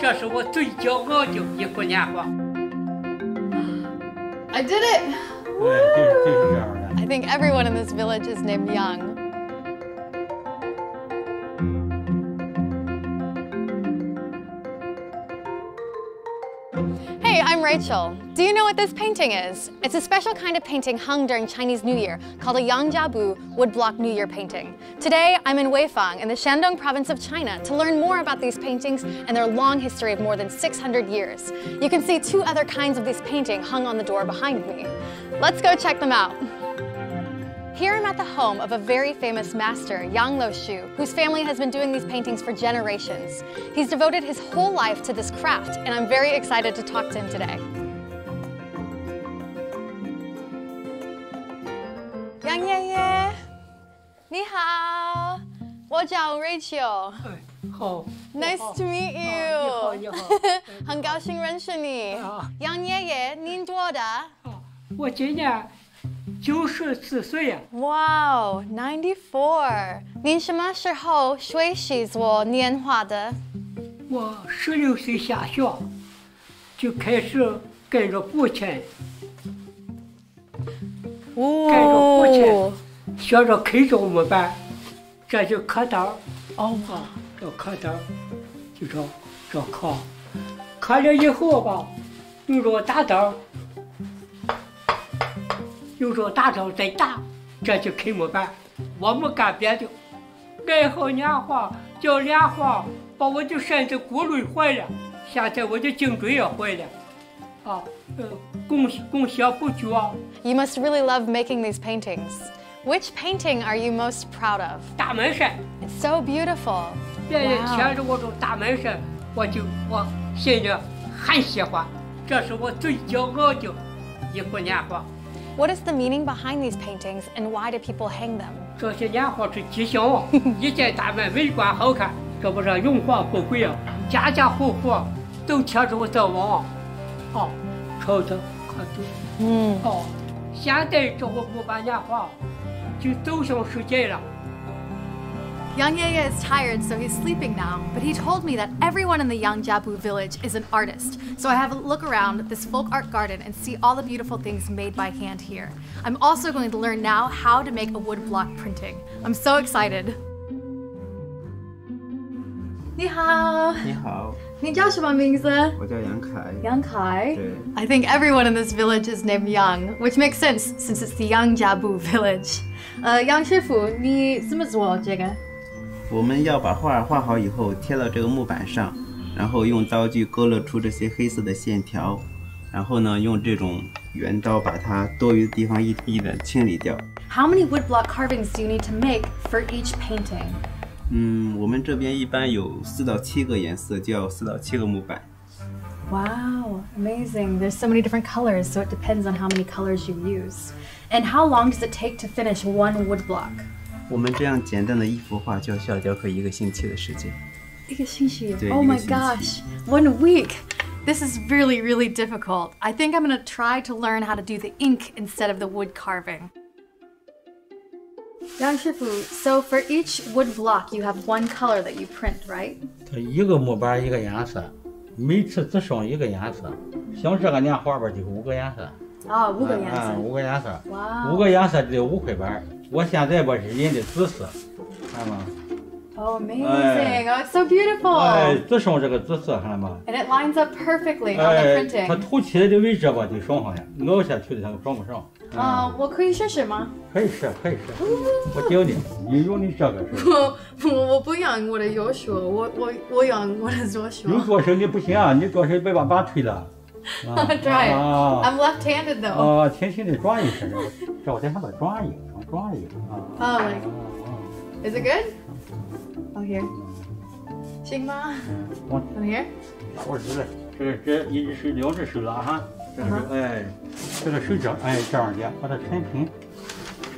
这是我最骄傲的一幅年画。I did it! I think everyone in this village is named Yang. Hey, I'm Rachel. Do you know what this painting is? It's a special kind of painting hung during Chinese New Year called a Yangjiabu woodblock New Year painting. Today, I'm in Weifang in the Shandong province of China to learn more about these paintings and their long history of more than 600 years. You can see two other kinds of this painting hung on the door behind me. Let's go check them out. Here I'm at the home of a very famous master, Yang Luoshu, whose family has been doing these paintings for generations. He's devoted his whole life to this craft, and I'm very excited to talk to him today. Yang 爷爷，你好，我叫 Rachel。哎，好 Nice to meet 你好，你 you 好。很高兴认识你啊。杨爷爷，您多大？我今年九十四岁呀，Wow, 94. 您什么时候学习做年画的？我十六岁下学，就开始跟着父亲跟着父亲学着刻着木板，这就刻刀哦，啊，这刻刀就这这刻，刻了以后吧，用着大刀，用着大刀再打，这就开木板。我没干别的，爱好年画，叫年画把我的身子骨累坏了，现在我的颈椎也坏了，啊，嗯，供供血不绝。You must really love making these paintings. Which painting are you most proud of? 大门神，It's so beautiful. 别人.牵着我这大门神，我就我心里很喜欢，这是我最骄傲的一幅年画。What is the meaning behind these paintings and why do people hang them? 这些年画是吉祥，一进大门美观好看，这不是荣华富贵啊，家家户户都贴着我这王，哦，瞅着可多。 Hmm. 哦，现在这个木板年画就走向世界了。 Yang Yeye is tired, so he's sleeping now. But he told me that everyone in the Yangjiabu village is an artist. So I have a look around this folk art garden and see all the beautiful things made by hand here. I'm also going to learn now how to make a woodblock printing. I'm so excited. 你好，你好， 你叫什么名字？我叫杨凯。杨凯。对， I think everyone in this village is named Yang, which makes sense since it's the Yangjiabu village. 呃，杨师傅，你怎么做这个？我们要把画画好以后贴到这个木板上，然后用刀具勾勒出这些黑色的线条，然后呢，用这种圆刀把它多余的地方一一的清理掉。 How many woodblock carvings do you need to make for each painting? 嗯，我们这边一般有四到七个颜色，就要四到七个木板。 Wow, amazing. There's so many different colors, so it depends on how many colors you use. And how long does it take to finish one woodblock? 我们这样简单的一幅画就需要雕刻一个星期的时间。对， Oh 一个 my 星期。 gosh, one week. This is really, really difficult. I think I'm gonna try to learn how to do the ink instead of the wood carving. 杨师傅 so for each wood block you have one color that you print right? 它一个木板一个颜色每次只上一个颜色像这个年画吧就五个颜色。啊五个颜色。五个颜色。五个颜色只有五块板我现在吧是印的紫色看见吗？Oh, amazing. Oh, it's so beautiful. 哎，只剩这个紫色，看到吗？And it lines up perfectly on the 哎，printing. 它凸起来的位置吧得双上来，凹下去的它装不上。嗯，啊，我可以试试吗？可以试，可以试。我教你，你用你这个是。我我我不用我的右手，我我我用我的左手。用左手你不行啊，你左手别把把推了。啊 Try it. 啊 I'm left-handed though. 啊，轻轻的抓一下，这我在上面抓一个，抓一个啊。Oh, is it good? Oh, here. 行吗我 From here? 我知道，这这一只手两只手拉哈，这个嗯哎，这个手掌哎这样的，把它抻平，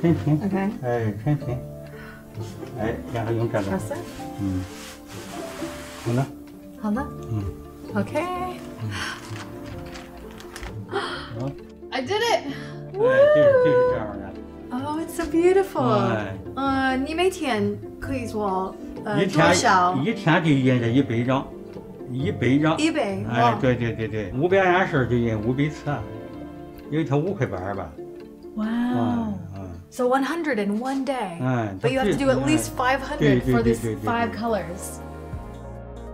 抻平，Okay. 哎抻平，哎，然后用这个，Press it. 嗯，好了，好的。嗯，Okay. 好，I did it. 哎，就是就是这样的，Oh, it's so beautiful. 哎呃，你每天可以做呃一多少？天一天就印这一百张，一百张。一百哎哇，对对对对，五百颜色就印五百次，有一天五块半儿吧。 Wow. 嗯嗯， So 100 in one day. Eh, but you have to do at least 500 对对 for 对 these 对对 five colors.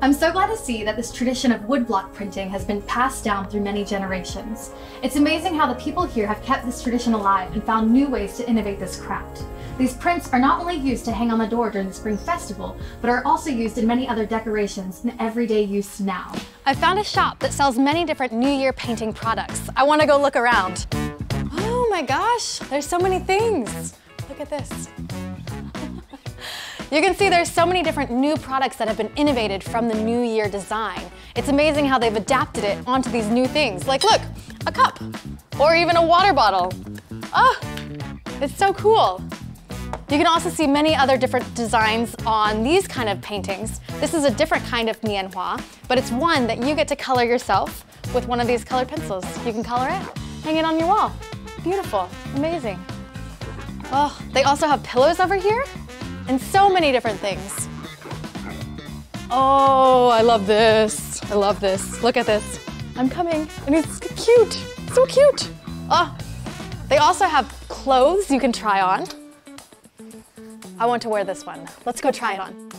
I'm so glad to see that this tradition of woodblock printing has been passed down through many generations. It's amazing how the people here have kept this tradition alive and found new ways to innovate this craft. These prints are not only used to hang on the door during the Spring Festival, but are also used in many other decorations in everyday use now. I found a shop that sells many different New Year painting products. I want to go look around. Oh my gosh, there's so many things. Look at this. You can see there's so many different new products that have been innovated from the New Year design. It's amazing how they've adapted it onto these new things. Like look, a cup, or even a water bottle. Oh, it's so cool. You can also see many other different designs on these kind of paintings. This is a different kind of Nianhua, but it's one that you get to color yourself with one of these colored pencils. You can color it, hang it on your wall. Beautiful, amazing. Oh, they also have pillows over here and so many different things. Oh, I love this. I love this. Look at this. I'm coming, and it's cute. So cute. Oh, they also have clothes you can try on. I want to wear this one. Let's go try it on.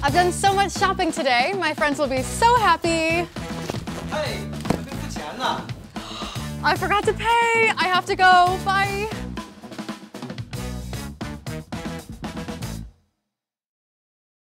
I've done so much shopping today. My friends will be so happy. Hey, I forgot to pay. I have to go. Bye.